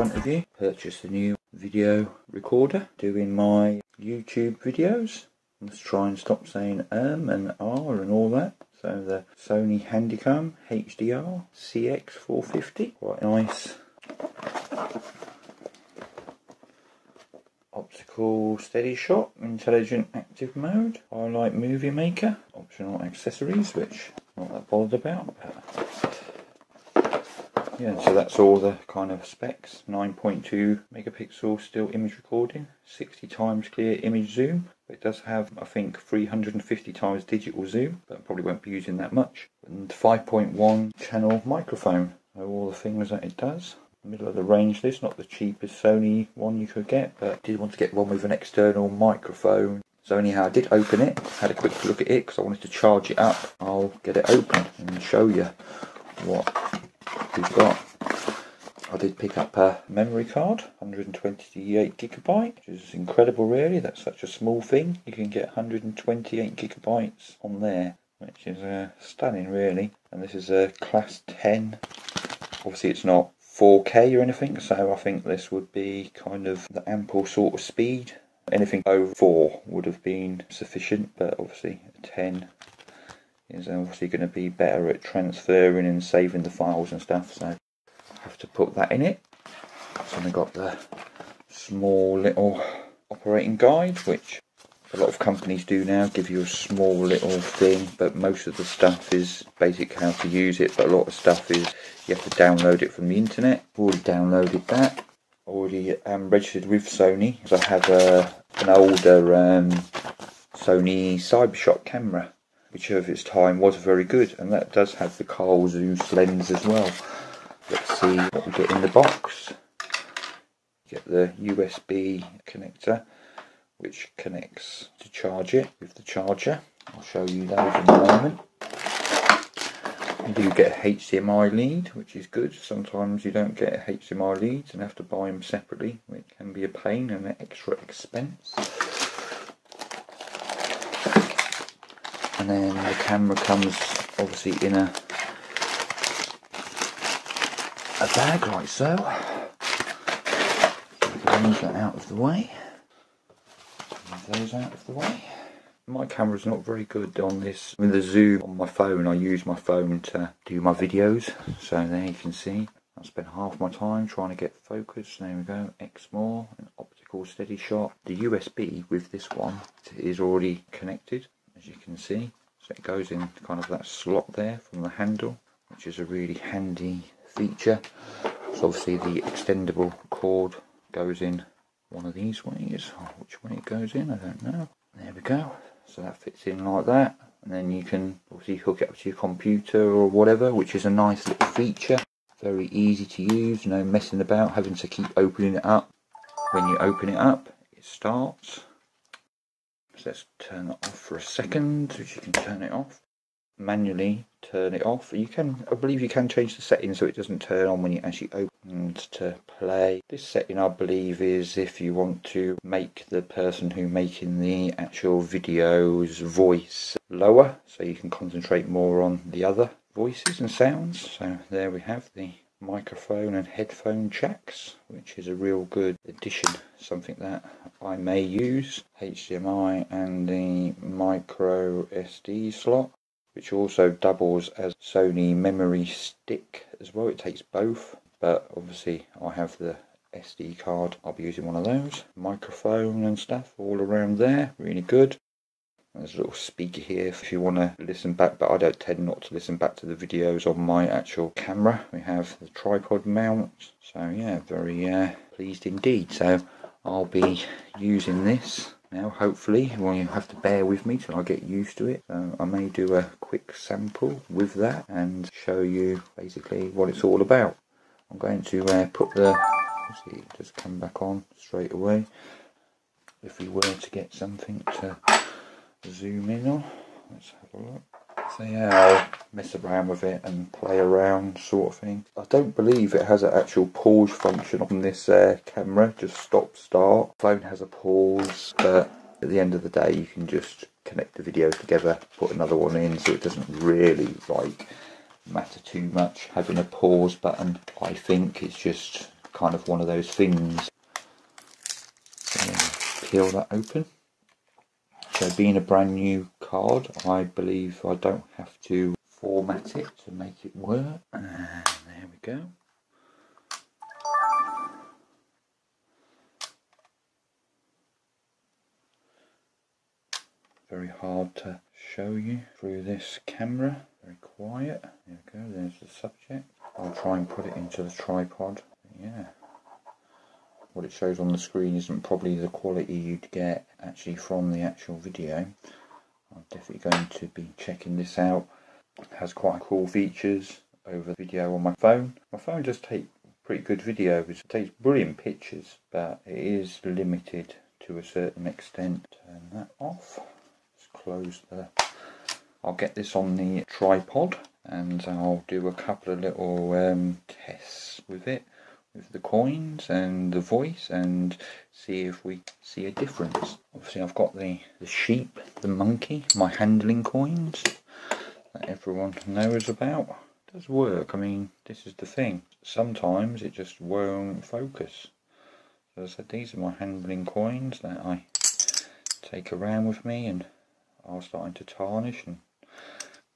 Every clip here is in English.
front of you. Purchased a new video recorder doing my YouTube videos. Let's try and stop saying um and R and all that. So the Sony Handycam HDR CX450, quite nice. Optical steady shot, intelligent active mode, highlight movie maker, optional accessories which I'm not that bothered about. Yeah, so that's all the kind of specs. 9.2 megapixel still image recording, 60 times clear image zoom. It does have, I think, 350 times digital zoom, but I probably won't be using that much. And 5.1 channel microphone. So all the things that it does. Middle of the range this, not the cheapest Sony one you could get, but I did want to get one with an external microphone. So anyhow, I did open it, had a quick look at it because I wanted to charge it up. I'll get it open and show you what we've got. I did pick up a memory card, 128 gigabyte, which is incredible really, that's such a small thing. You can get 128 gigabytes on there, which is uh, stunning really. And this is a class 10, obviously it's not 4K or anything, so I think this would be kind of the ample sort of speed. Anything over 4 would have been sufficient, but obviously 10 is obviously going to be better at transferring and saving the files and stuff, so I have to put that in it. So I got the small little operating guide, which a lot of companies do now, give you a small little thing, but most of the stuff is basic how to use it, but a lot of stuff is you have to download it from the internet. Already downloaded that. Already am um, registered with Sony, because I have a, an older um, Sony Cybershot camera, which of its time was very good, and that does have the Carl Zeiss lens as well. Let's see what we get in the box. Get the USB connector which connects to charge it with the charger. I'll show you those in a moment. You do get a HDMI lead, which is good. Sometimes you don't get HDMI leads and have to buy them separately, which can be a pain and an extra expense. And then the camera comes obviously in a a bag like so. Move that out of the way those out of the way. My camera's not very good on this. With the zoom on my phone, I use my phone to do my videos. So there you can see, I spent half my time trying to get focus. There we go, Exmor, an optical steady shot. The USB with this one is already connected, as you can see. So it goes in kind of that slot there from the handle, which is a really handy feature. So obviously the extendable cord goes in one of these ways. Which way it goes in, I don't know. There we go. So that fits in like that. And then you can obviously hook it up to your computer or whatever, which is a nice little feature. Very easy to use, no messing about, having to keep opening it up. When you open it up, it starts. Let's turn it off for a second, so you can turn it off manually turn it off. You can, I believe you can change the settings so it doesn't turn on when you actually open to play. This setting I believe is if you want to make the person who making the actual video's voice lower so you can concentrate more on the other voices and sounds. So there we have the microphone and headphone jacks which is a real good addition something that I may use HDMI and the micro SD slot which also doubles as Sony memory stick as well. It takes both, but obviously I have the SD card. I'll be using one of those. Microphone and stuff all around there, really good. There's a little speaker here if you want to listen back, but I don't tend not to listen back to the videos on my actual camera. We have the tripod mount, so yeah, very uh, pleased indeed. So I'll be using this now hopefully. Well you have to bear with me till I get used to it. So I may do a quick sample with that and show you basically what it's all about. I'm going to uh, put the see it just come back on straight away. If we were to get something to zoom in on let's have a look so yeah, I'll mess around with it and play around sort of thing. I don't believe it has an actual pause function on this uh, camera, just stop start. Phone has a pause, but at the end of the day you can just connect the videos together, put another one in so it doesn't really like matter too much having a pause button. I think it's just kind of one of those things. So peel that open. So being a brand new card, I believe I don't have to format it to make it work. And there we go. Very hard to show you through this camera. Very quiet. There we go, there's the subject. I'll try and put it into the tripod. Yeah. What it shows on the screen isn't probably the quality you'd get actually from the actual video. I'm definitely going to be checking this out. It has quite cool features over the video on my phone. My phone does take pretty good videos. It takes brilliant pictures, but it is limited to a certain extent. Turn that off Let's close the I'll get this on the tripod and I'll do a couple of little um, tests with it the coins and the voice and see if we see a difference. Obviously I've got the, the sheep, the monkey, my handling coins that everyone knows about. It does work, I mean this is the thing. Sometimes it just won't focus. So I said these are my handling coins that I take around with me and are starting to tarnish and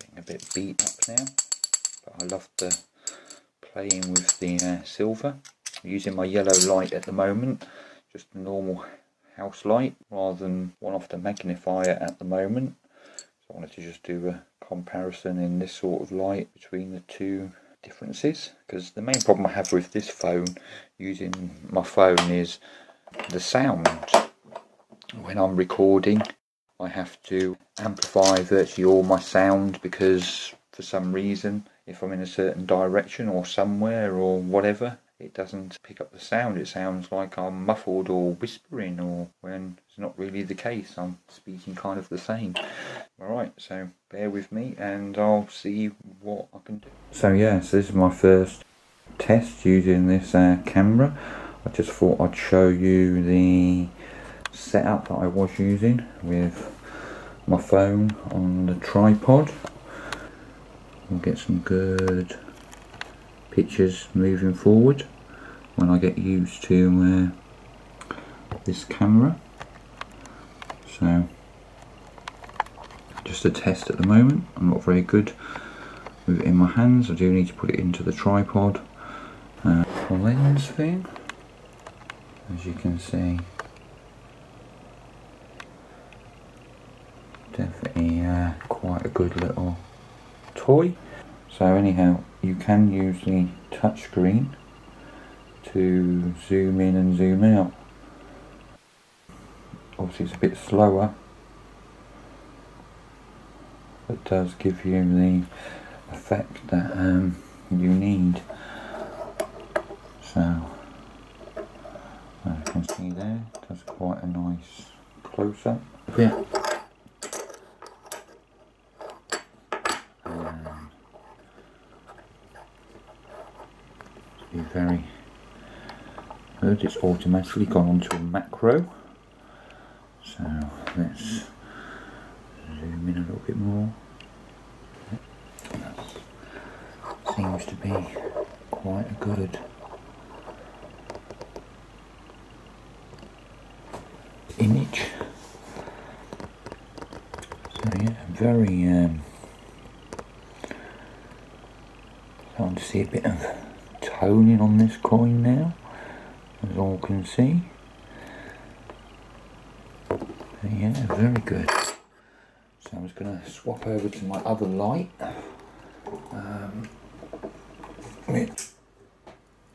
getting a bit beat up now. But I love the playing with the uh, silver. I'm using my yellow light at the moment, just a normal house light rather than one off the magnifier at the moment. So I wanted to just do a comparison in this sort of light between the two differences because the main problem I have with this phone using my phone is the sound when I'm recording I have to amplify virtually all my sound because for some reason if I'm in a certain direction or somewhere or whatever it doesn't pick up the sound. It sounds like I'm muffled or whispering or when it's not really the case I'm speaking kind of the same. Alright so bear with me and I'll see what I can do. So yeah so this is my first test using this uh, camera. I just thought I'd show you the setup that I was using with my phone on the tripod. We'll get some good pictures moving forward when I get used to uh, this camera. So just a test at the moment. I'm not very good with it in my hands. I do need to put it into the tripod. Uh, lens thing, as you can see, definitely uh, quite a good little toy. So anyhow, you can use the touchscreen to zoom in and zoom out. Obviously it's a bit slower, but does give you the effect that um, you need. So, as you can see there, does quite a nice close-up. Yeah. be very It's automatically gone onto a macro. So let's zoom in a little bit more. That seems to be quite a good image. So yeah, very um, starting to see a bit of toning on this coin now, as all can see. Yeah, very good. So I'm just going to swap over to my other light. Um, which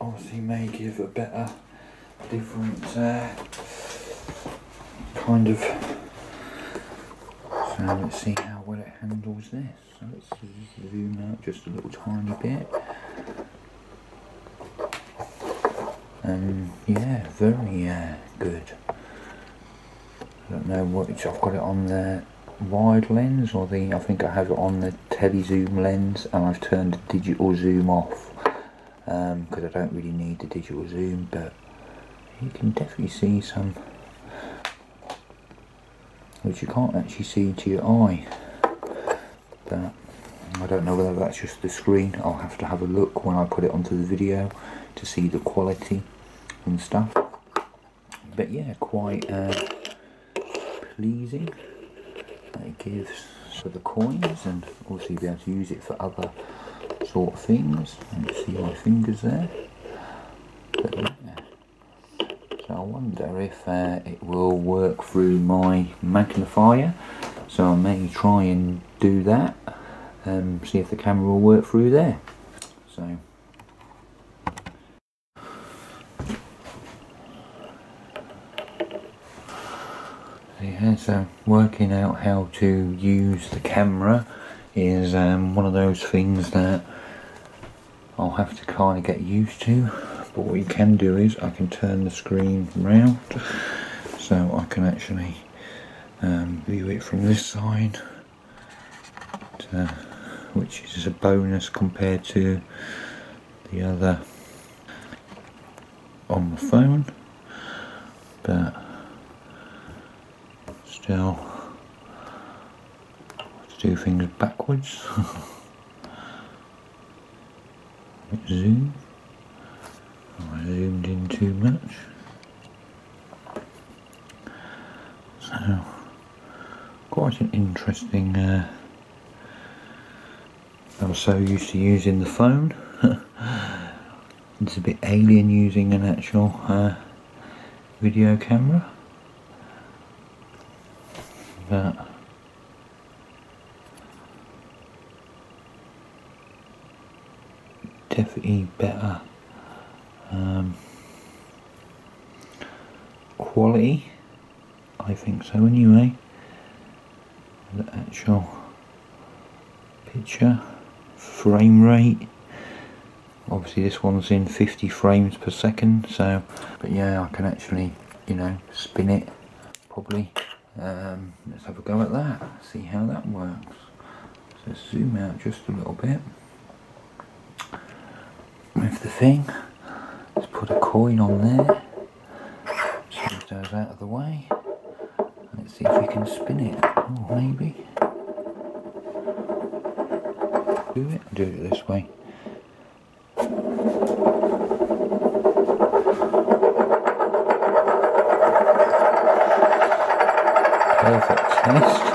obviously may give a better, different uh, kind of. So let's see how well it handles this. So let's zoom out just a little tiny bit. Um, yeah, very uh, good. I don't know it's, I've got it on the wide lens or the, I think I have it on the tele zoom lens and I've turned the digital zoom off. Because um, I don't really need the digital zoom but you can definitely see some which you can't actually see to your eye. But I don't know whether that's just the screen. I'll have to have a look when I put it onto the video to see the quality and stuff. But yeah, quite uh, pleasing. It gives for the coins and also you'll be able to use it for other sort of things. You see my fingers there. But, yeah. So I wonder if uh, it will work through my magnifier. So I may try and do that. Um, see if the camera will work through there. So yeah, so working out how to use the camera is um, one of those things that I'll have to kind of get used to. But what you can do is I can turn the screen round so I can actually um, view it from this side to, which is a bonus compared to the other on the phone. But still. To do things backwards. Zoom. I zoomed in too much. So quite an interesting uh, I'm so used to using the phone. It's a bit alien using an actual uh, video camera but definitely better um, quality I think so anyway the actual picture frame rate. Obviously this one's in 50 frames per second so but yeah I can actually you know spin it probably um, let's have a go at that, see how that works. So zoom out just a little bit. Move the thing. Let's put a coin on there. Move those out of the way. Let's see if we can spin it. Oh, maybe. Do it. Do it this way. perfect test.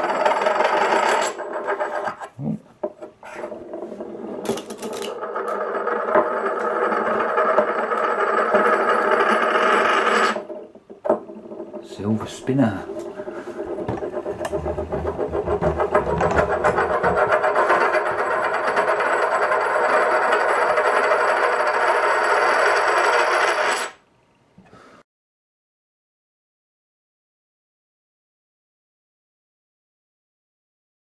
Silver spinner.